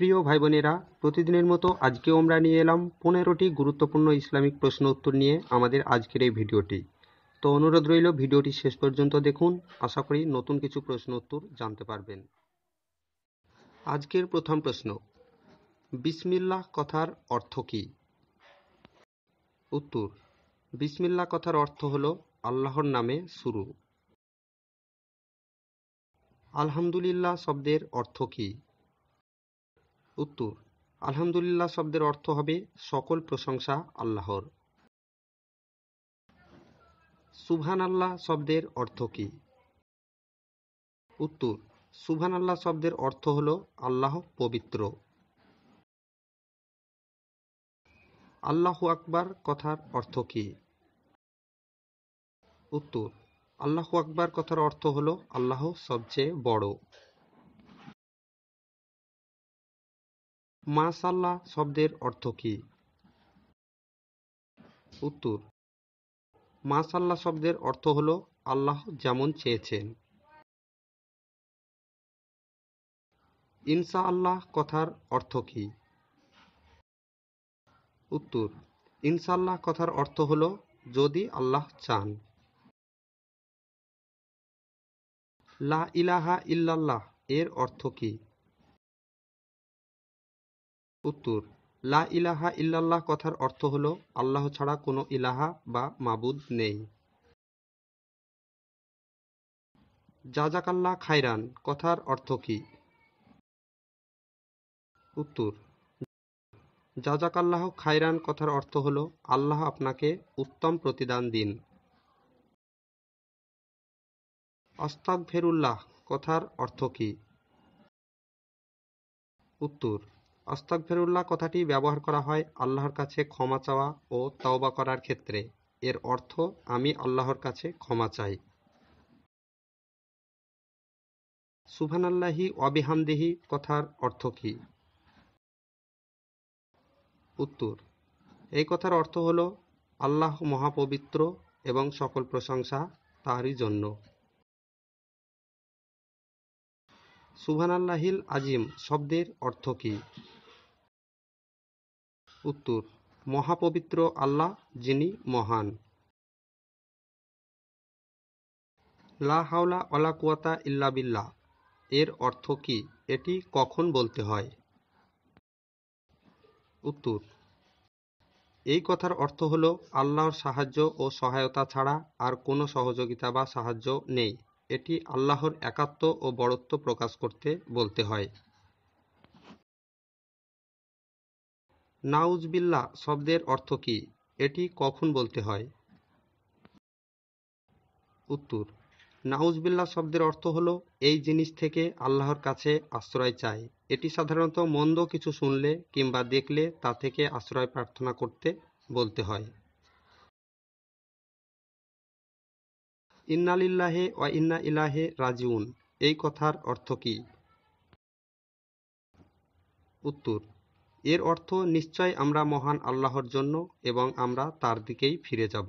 প্রিয় ভাই বোনেরা প্রতিদিনের মতো আজকেও আমরা নিয়ে এলাম পনেরোটি গুরুত্বপূর্ণ ইসলামিক প্রশ্ন উত্তর নিয়ে আমাদের আজকের এই ভিডিওটি। তো অনুরোধ রইল, ভিডিওটি শেষ পর্যন্ত দেখুন। আশা করি নতুন কিছু প্রশ্ন উত্তর জানতে পারবেন। আজকের প্রথম প্রশ্ন বিসমিল্লাহ কথার অর্থ কী? উত্তর বিসমিল্লাহ কথার অর্থ হল আল্লাহর নামে শুরু। আলহামদুলিল্লাহ শব্দের অর্থ কী? উত্তর। আলহামদুলিল্লাহ শব্দের অর্থ হবে সকল প্রশংসা আল্লাহর। সুবহান আল্লাহ শব্দের অর্থ কী? উত্তর সুবহান আল্লাহ শব্দের অর্থ হল আল্লাহ পবিত্র। আল্লাহু আকবার কথার অর্থ কী? উত্তর, আল্লাহু আকবার কথার অর্থ হল আল্লাহ সবচেয়ে বড়। মাশাল্লাহ শব্দের অর্থ কী? উত্তর, মাশাল্লাহ শব্দের অর্থ হল আল্লাহ যেমন চেয়েছেন। ইনসা আল্লাহ কথার অর্থ কী? উত্তর ইনশাল্লাহ কথার অর্থ হল যদি আল্লাহ চান। লা ইলাহা ইল্লাল্লাহ এর অর্থ কী? উত্তর, লা ইলাহা ইল্লাল্লাহ কথার অর্থ হল, আল্লাহ ছাড়া কোনো ইলাহা বা মাবুদ নেই। জাজাকাল্লাহ খাইরান কথার অর্থ কী? উত্তর, জাজাকাল্লাহ খাইরান কথার অর্থ হল, আল্লাহ আপনাকে উত্তম প্রতিদান দিন। আস্তাগফিরুল্লাহ কথার অর্থ কী? উত্তর আস্তাগফিরুল্লাহ কথাটি ব্যবহার করা হয় আল্লাহর কাছে ক্ষমা চাওয়া ও তওবা করার ক্ষেত্রে। এর অর্থ, আমি আল্লাহর কাছে ক্ষমা চাই। সুবহানাল্লাহি অবিহামদিহি কথার অর্থ কী? উত্তর, এই কথার অর্থ হল, আল্লাহ মহাপবিত্র এবং সকল প্রশংসা তাঁরই জন্য। সুবহানাল্লাহিল আজিম শব্দের অর্থ কী? উত্তর, মহাপবিত্র আল্লাহ যিনি মহান। লা হাওলা ওয়ালা কুয়াতা ইল্লা বিল্লাহ। এর অর্থ কী? এটি কখন বলতে হয়? উত্তর, এই কথার অর্থ হল আল্লাহর সাহায্য ও সহায়তা ছাড়া আর কোনো সহযোগিতা বা সাহায্য নেই। এটি আল্লাহর একাত্ম ও বড়ত্ব প্রকাশ করতে বলতে হয়। নাউজবিল্লাহ শব্দের অর্থ কী? এটি কখন বলতে হয়? উত্তর, নাউজবিল্লাহ শব্দের অর্থ হল এই জিনিস থেকে আল্লাহর কাছে আশ্রয় চাই। এটি সাধারণত মন্দ কিছু শুনলে কিংবা দেখলে তা থেকে আশ্রয় প্রার্থনা করতে বলতে হয়। ইন্নালিল্লাহে ওয়া ইন্না ইলাহে রাজিউন। এই কথার অর্থ কী? উত্তর এর অর্থ নিশ্চয় আমরা মহান আল্লাহর জন্য এবং আমরা তার দিকেই ফিরে যাব।